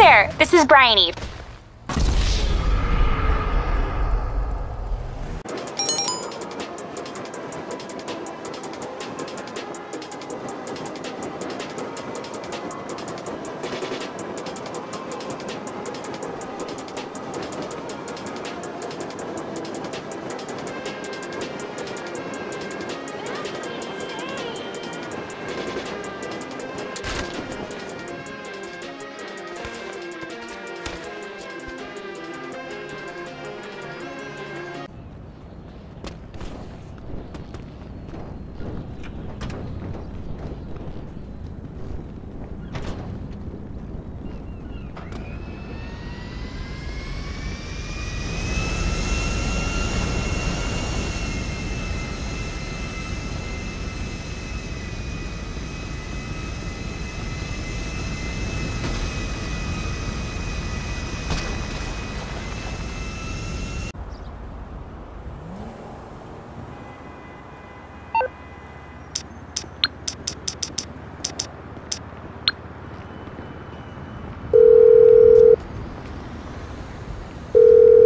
there, this is Bryony.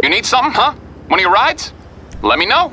You need something, huh? One of your rides? Let me know.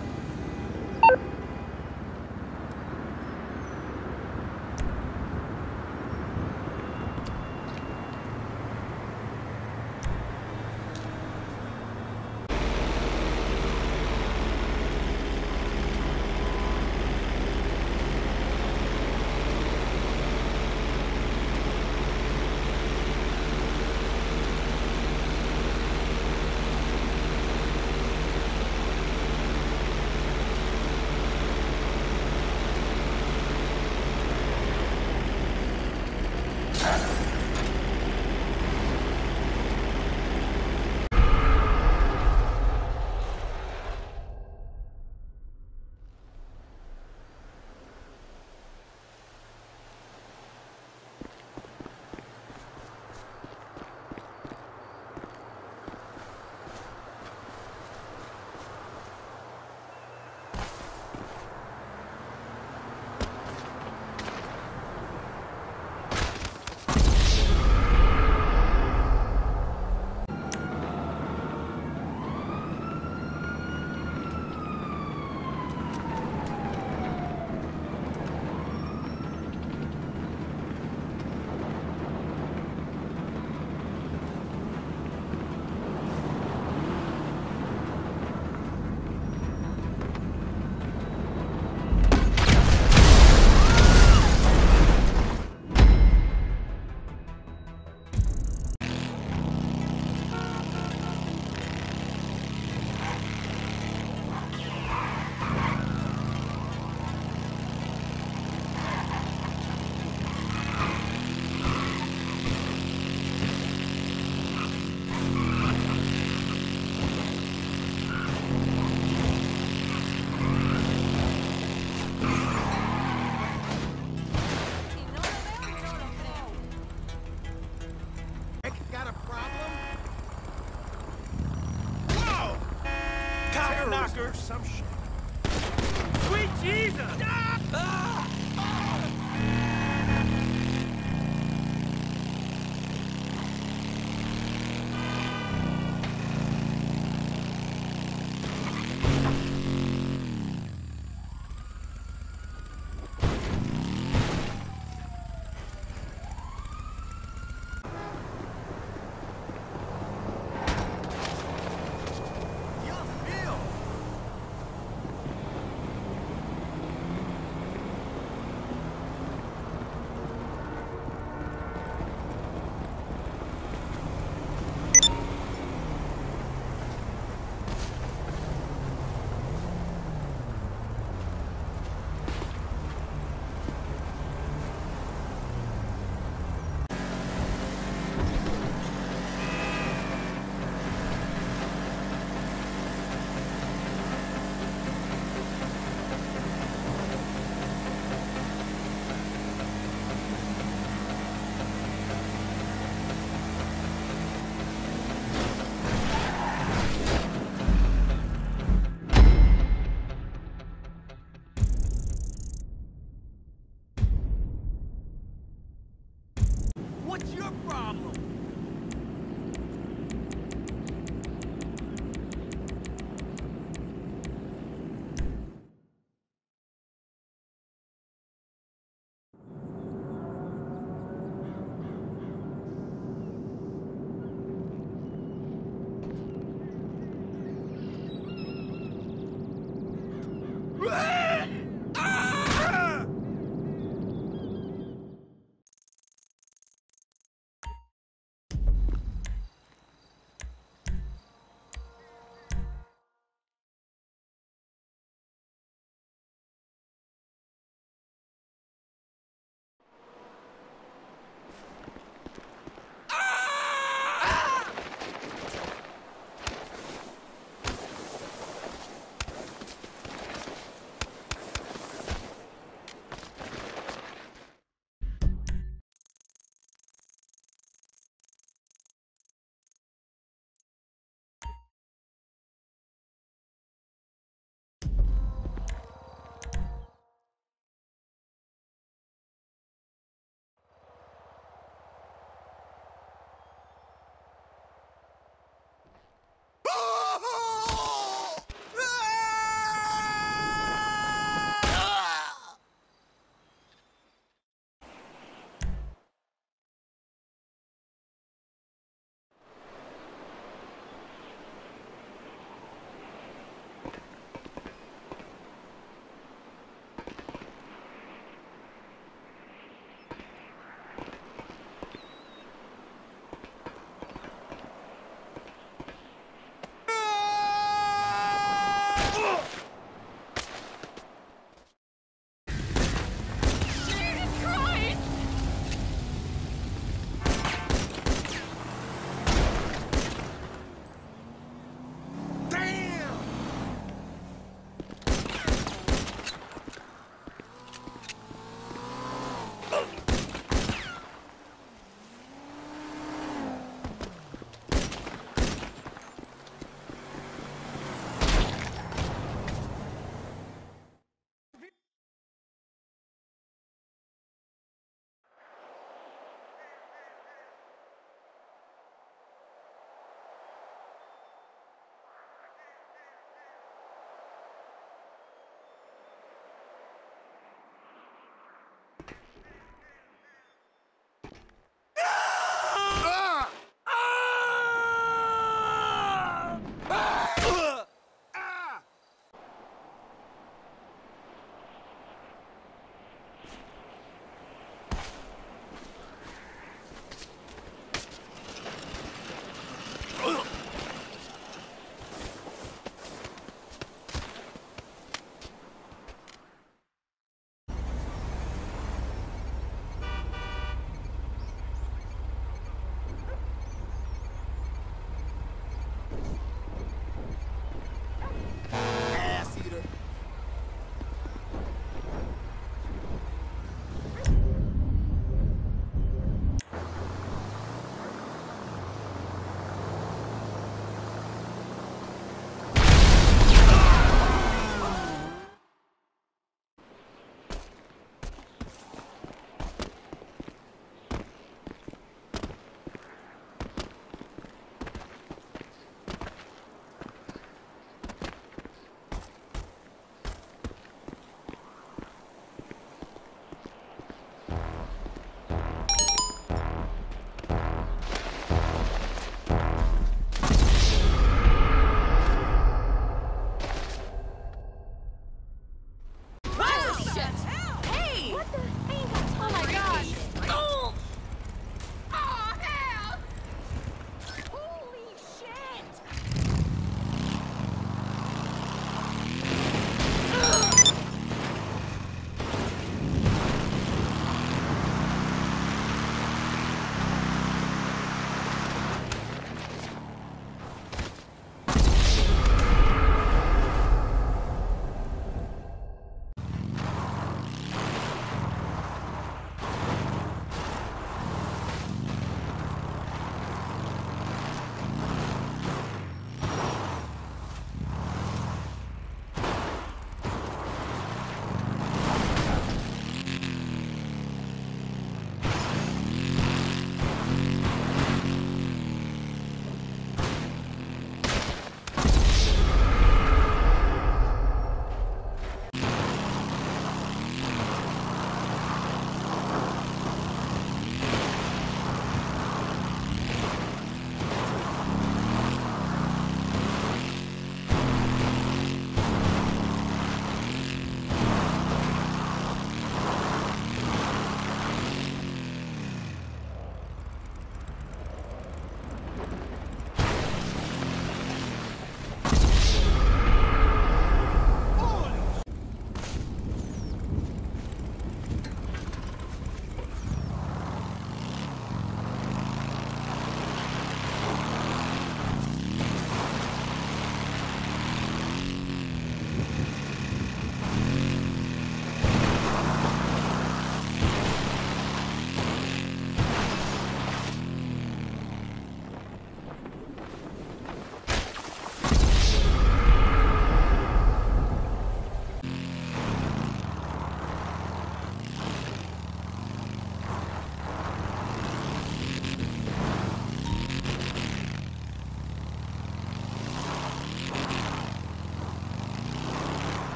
Cock knocker! Some shit. Sweet Jesus! Ah!